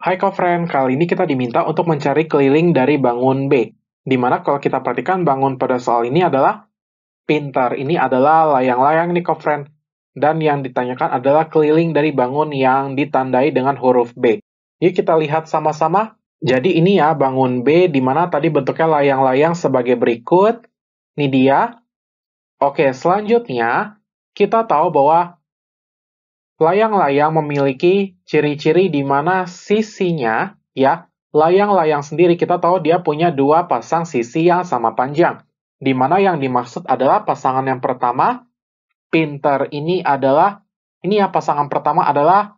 Hai friend, kali ini kita diminta untuk mencari keliling dari bangun B. Di mana kalau kita perhatikan bangun pada soal ini adalah pintar. Ini adalah layang-layang nih friend. Dan yang ditanyakan adalah keliling dari bangun yang ditandai dengan huruf B. Yuk kita lihat sama-sama. Jadi ini ya bangun B, di mana tadi bentuknya layang-layang sebagai berikut. Ini dia. Oke, selanjutnya kita tahu bahwa Layang-layang memiliki ciri-ciri di mana sisinya, ya, layang-layang sendiri kita tahu dia punya dua pasang sisi yang sama panjang. Di mana yang dimaksud adalah pasangan yang pertama, pinter ini adalah, ini ya pasangan pertama adalah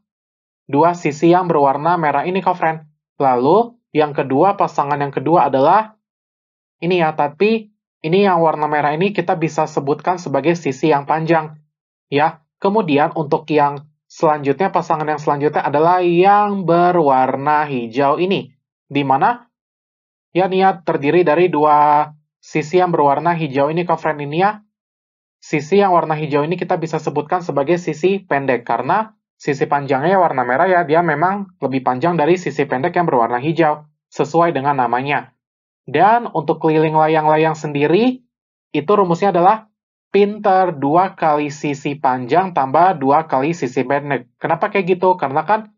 dua sisi yang berwarna merah ini kok friend. Lalu yang kedua, pasangan yang kedua adalah ini ya, tapi ini yang warna merah ini kita bisa sebutkan sebagai sisi yang panjang. Ya, kemudian untuk yang Selanjutnya, pasangan yang selanjutnya adalah yang berwarna hijau ini. Di mana ya niat terdiri dari dua sisi yang berwarna hijau ini, friend ini ya. Sisi yang warna hijau ini kita bisa sebutkan sebagai sisi pendek, karena sisi panjangnya warna merah ya, dia memang lebih panjang dari sisi pendek yang berwarna hijau, sesuai dengan namanya. Dan untuk keliling layang-layang sendiri, itu rumusnya adalah pinter dua kali sisi panjang tambah dua kali sisi pendek. Kenapa kayak gitu? Karena kan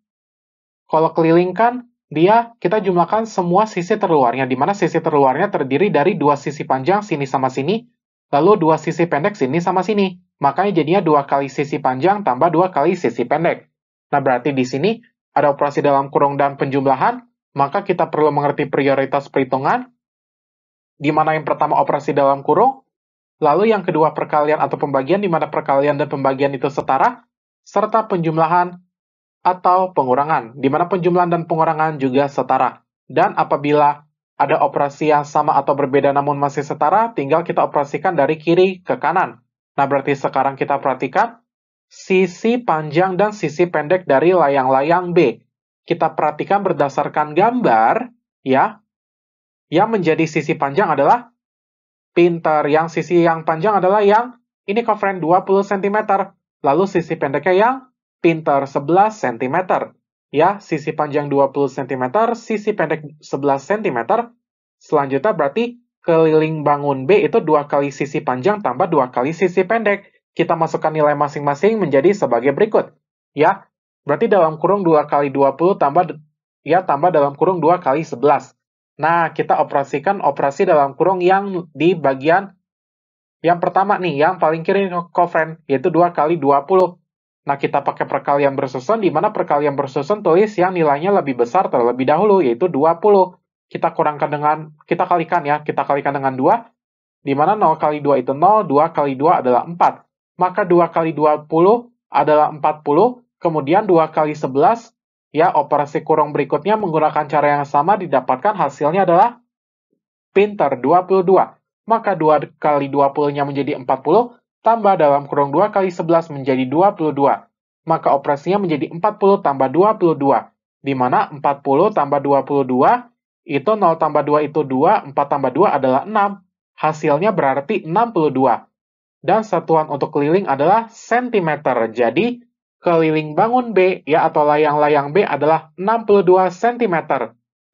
kalau keliling kan dia kita jumlahkan semua sisi terluarnya, di mana sisi terluarnya terdiri dari dua sisi panjang sini sama sini, lalu dua sisi pendek sini sama sini. Makanya jadinya dua kali sisi panjang tambah dua kali sisi pendek. Nah berarti di sini ada operasi dalam kurung dan penjumlahan, maka kita perlu mengerti prioritas perhitungan, di mana yang pertama operasi dalam kurung, Lalu yang kedua perkalian atau pembagian di mana perkalian dan pembagian itu setara, serta penjumlahan atau pengurangan, di mana penjumlahan dan pengurangan juga setara. Dan apabila ada operasi yang sama atau berbeda namun masih setara, tinggal kita operasikan dari kiri ke kanan. Nah, berarti sekarang kita perhatikan sisi panjang dan sisi pendek dari layang-layang B. Kita perhatikan berdasarkan gambar, ya, yang menjadi sisi panjang adalah pintar. Yang sisi yang panjang adalah yang ini friend 20 cm. Lalu sisi pendeknya yang pintar 11 cm. Ya, sisi panjang 20 cm, sisi pendek 11 cm. Selanjutnya berarti keliling bangun B itu dua kali sisi panjang tambah dua kali sisi pendek. Kita masukkan nilai masing-masing menjadi sebagai berikut. Ya, berarti dalam kurung 2 kali 20 tambah ya tambah dalam kurung 2 kali 11. Nah, kita operasikan operasi dalam kurung yang di bagian yang pertama nih, yang paling kiri cofriend, yaitu 2 kali 20. Nah, kita pakai perkalian bersusun, di mana perkalian bersusun tulis yang nilainya lebih besar terlebih dahulu, yaitu 20. Kita kurangkan dengan, kita kalikan ya, kita kalikan dengan 2, di mana 0 kali 2 itu 0, 2 kali 2 adalah 4. Maka 2 kali 20 adalah 40, kemudian 2 kali 11 Ya, operasi kurung berikutnya menggunakan cara yang sama didapatkan hasilnya adalah pinter 22. Maka 2 kali 20-nya menjadi 40, tambah dalam kurung 2 kali 11 menjadi 22. Maka operasinya menjadi 40 tambah 22. Di mana 40 tambah 22 itu 0 tambah 2 itu 2, 4 tambah 2 adalah 6. Hasilnya berarti 62. Dan satuan untuk keliling adalah cm. Jadi, keliling bangun B ya atau layang-layang B adalah 62 cm.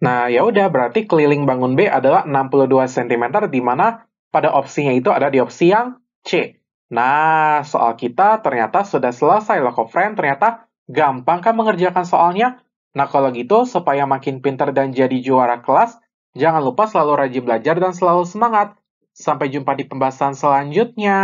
Nah, ya udah berarti keliling bangun B adalah 62 cm di mana pada opsinya itu ada di opsi yang C. Nah, soal kita ternyata sudah selesai loh, friend. Ternyata gampang kan mengerjakan soalnya? Nah, kalau gitu, supaya makin pintar dan jadi juara kelas, jangan lupa selalu rajin belajar dan selalu semangat. Sampai jumpa di pembahasan selanjutnya.